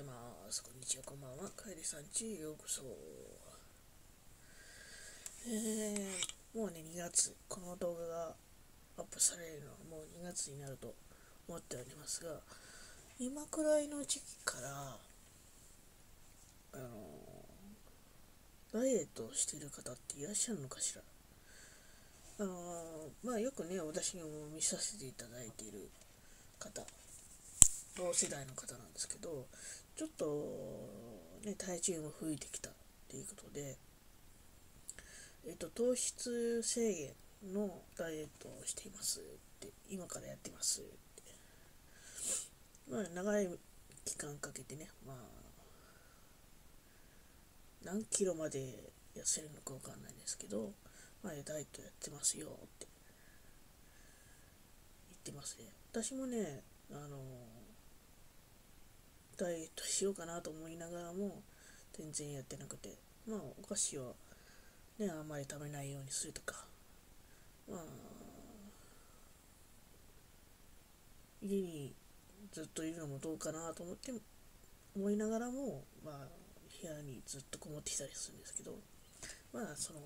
ざいます。こんにちは、こんばんは。かえりさんちへようこそ。えー、もうね、2月、この動画がアップされるのはもう2月になると思っておりますが、今くらいの時期から、あのダイエットをしている方っていらっしゃるのかしら？あのまあよくね、私にも見させていただいている方、同世代の方なんですけど、ちょっと、ね、体重も増えてきたっていうことで、えっと、糖質制限のダイエットをしていますって、今からやってますって。まあ、長い期間かけてね、まあ、何キロまで痩せるのかわかんないですけど、まあ、ダイエットやってますよって言ってますね。私もね、あの、ダイエットしようかなと思いながらも、全然やってなくて、まあ、お菓子はね、あんまり食べないようにするとか、まあ、家にずっといるのもどうかなと思って思いながらも、まあ、部屋にずっとこもってきたりするんですけど、まあ、その、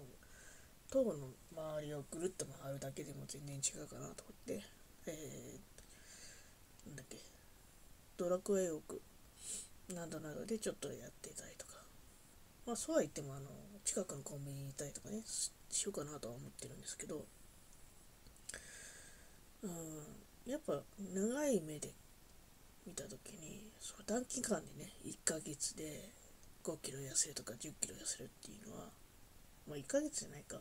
塔の周りをぐるっと回るだけでも全然違うかなと思って、えー、なんだっけ、ドラクエウォーク。などなどでちょっとやってたりとか、まあそうは言ってもあの、近くのコンビニにいたりとかね、しようかなとは思ってるんですけど、うん、やっぱ長い目で見たときに、その短期間でね、1ヶ月で5キロ痩せるとか10キロ痩せるっていうのは、まあ1ヶ月じゃないか、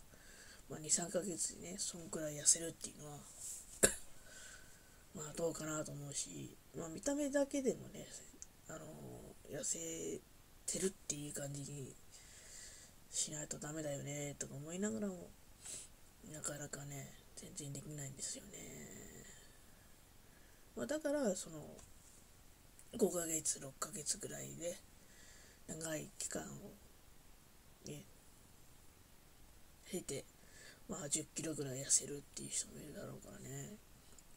まあ2、3ヶ月でね、そんくらい痩せるっていうのは、まあどうかなと思うし、まあ見た目だけでもね、せてるっていう感じにしないとダメだよねとか思いながらも、なかなかね、全然できないんですよね。まあだから、その、5ヶ月、6ヶ月ぐらいで、長い期間を、ね、経て、まあ10キロぐらい痩せるっていう人もいるだろうからね。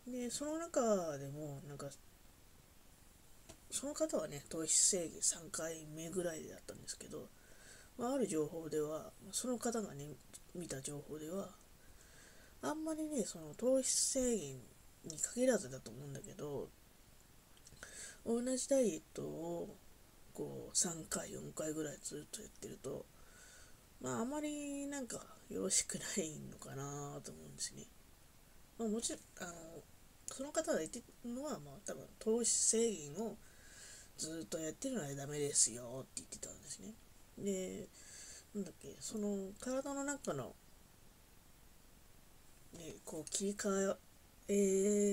で、その中でも、なんか、その方はね、糖質制限3回目ぐらいだったんですけど、まあ、ある情報では、その方がね、見た情報では、あんまりね、その糖質制限に限らずだと思うんだけど、同じダイエットをこう3回、4回ぐらいずっとやってると、まああまりなんかよろしくないのかなと思うんですね。まあもちろん、あの、その方が言ってるのは、まあ多分糖質制限をずっとやってるのはダメですよって言ってたんですね。で、なんだっけ、その体の中の、ね、こう切り替え、え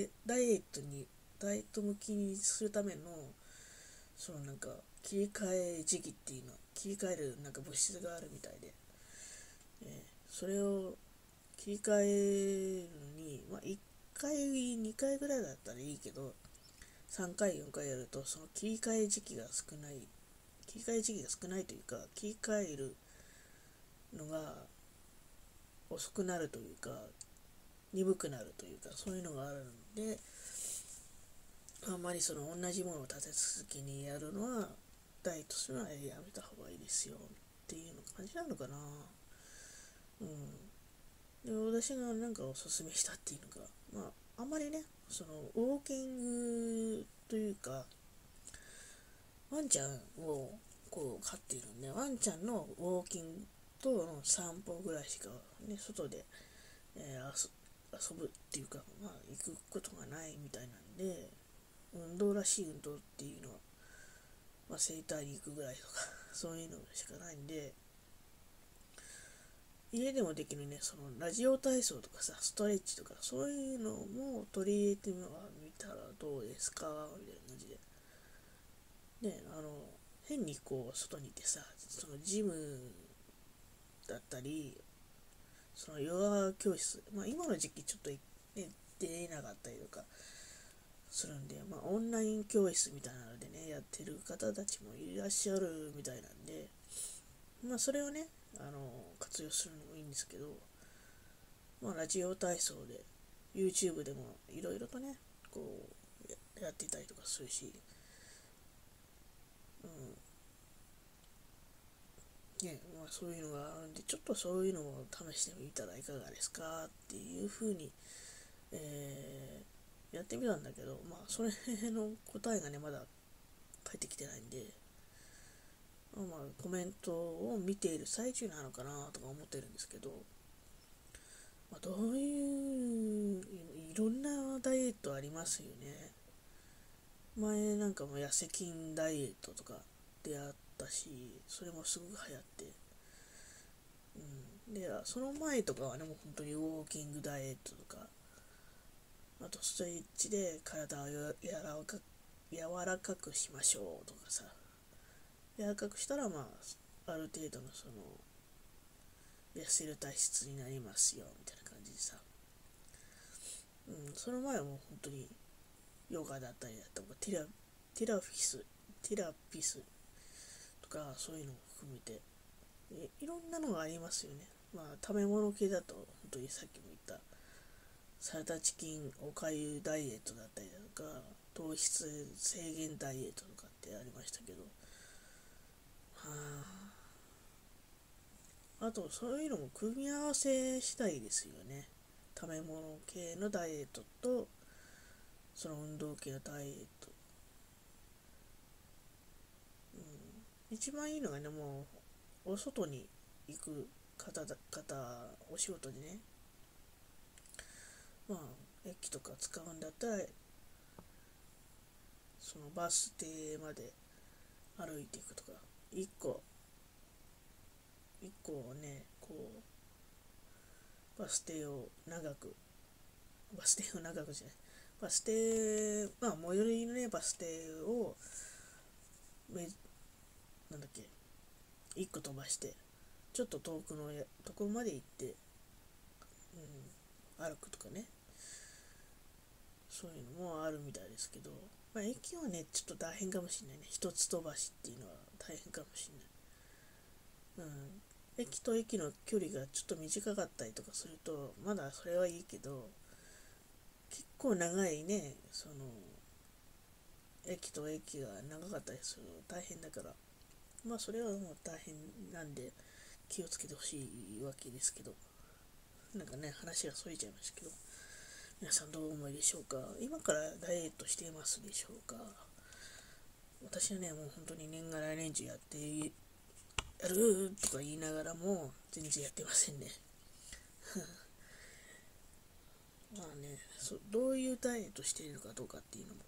ー、ダイエットに、ダイエット向きにするための、そのなんか切り替え時期っていうの、切り替えるなんか物質があるみたいで、えー、それを切り替えるのに、まあ1回、2回ぐらいだったらいいけど、3回、4回やると、その切り替え時期が少ない、切り替え時期が少ないというか、切り替えるのが遅くなるというか、鈍くなるというか、そういうのがあるので、あんまりその同じものを立て続けにやるのは、ダイエットするのはやめた方がいいですよっていうの感じなのかな。うん。で、私がなんかおすすめしたっていうのが、まあ、あんまりね、その、ウォーキングというか、ワンちゃんをこう飼っているんで、ワンちゃんのウォーキングとの散歩ぐらいしか、ね、外で、えー、遊ぶっていうか、まあ、行くことがないみたいなんで、運動らしい運動っていうのは、まあ、整体に行くぐらいとか、そういうのしかないんで、家でもできるね、そのラジオ体操とかさ、ストレッチとか、そういうのも取り入れてみたらどうですか？みたいな感じで。ね、あの、変にこう、外にいてさ、そのジムだったり、そのヨガ教室、まあ今の時期ちょっとね、出なかったりとかするんで、まあオンライン教室みたいなのでね、やってる方たちもいらっしゃるみたいなんで、まあそれをね、あの活用するのもいいんですけど、まあ、ラジオ体操で YouTube でもいろいろとねこうやっていたりとかするし、うんねまあ、そういうのがあるんでちょっとそういうのを試してみたらいかがですかっていうふうに、えー、やってみたんだけど、まあ、それの答えがねまだ返ってきてないんで。まあコメントを見ている最中なのかなとか思ってるんですけど、まあ、どういういろんなダイエットありますよね。前なんかも痩せ筋ダイエットとか出会ったしそれもすごく流行って、うん、でその前とかはねもう本当にウォーキングダイエットとか。あとストレッチで体を柔らか柔らかくしましょうとかさ。柔らかくしたらまあある程度のその痩せる体質になりますよみたいな感じでさ。うんその前はもう本当にヨガだったりだとかティラティラフィスピラティスとかそういうのも含めていろんなのがありますよね。まあ食べ物系だと本当にさっきも言ったサラダチキンおかゆダイエットだったりだとか糖質制限ダイエットとかってありましたけどあとそういうのも組み合わせしたいですよね。食べ物系のダイエットとその運動系のダイエット、うん、一番いいのがねもうお外に行く方だ方お仕事でね。まあ駅とか使うんだったらそのバス停まで歩いていくとか。一個一個をねこうバス停を長くバス停を長くじゃない。バス停、まあ、最寄りのね、バス停を、め、なんだっけ、一個飛ばして、ちょっと遠くのところまで行って、うん、歩くとかね、そういうのもあるみたいですけど、まあ、駅はね、ちょっと大変かもしれないね。一つ飛ばしっていうのは大変かもしれない。うん。駅と駅の距離がちょっと短かったりとかすると、まだそれはいいけど、結構長いね、その、駅と駅が長かったりすると大変だから、まあそれはもう大変なんで気をつけてほしいわけですけど、なんかね、話がそれちゃいましたけど、皆さんどう思いでしょうか？今からダイエットしていますでしょうか？私はね、もう本当に年がら年中やって、やるとか言いながらも全然やってませんね。まあねそ、どういうダイエットしているかどうかっていうのも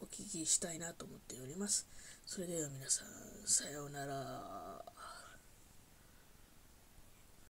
お聞きしたいなと思っております。それでは皆さん、さようなら。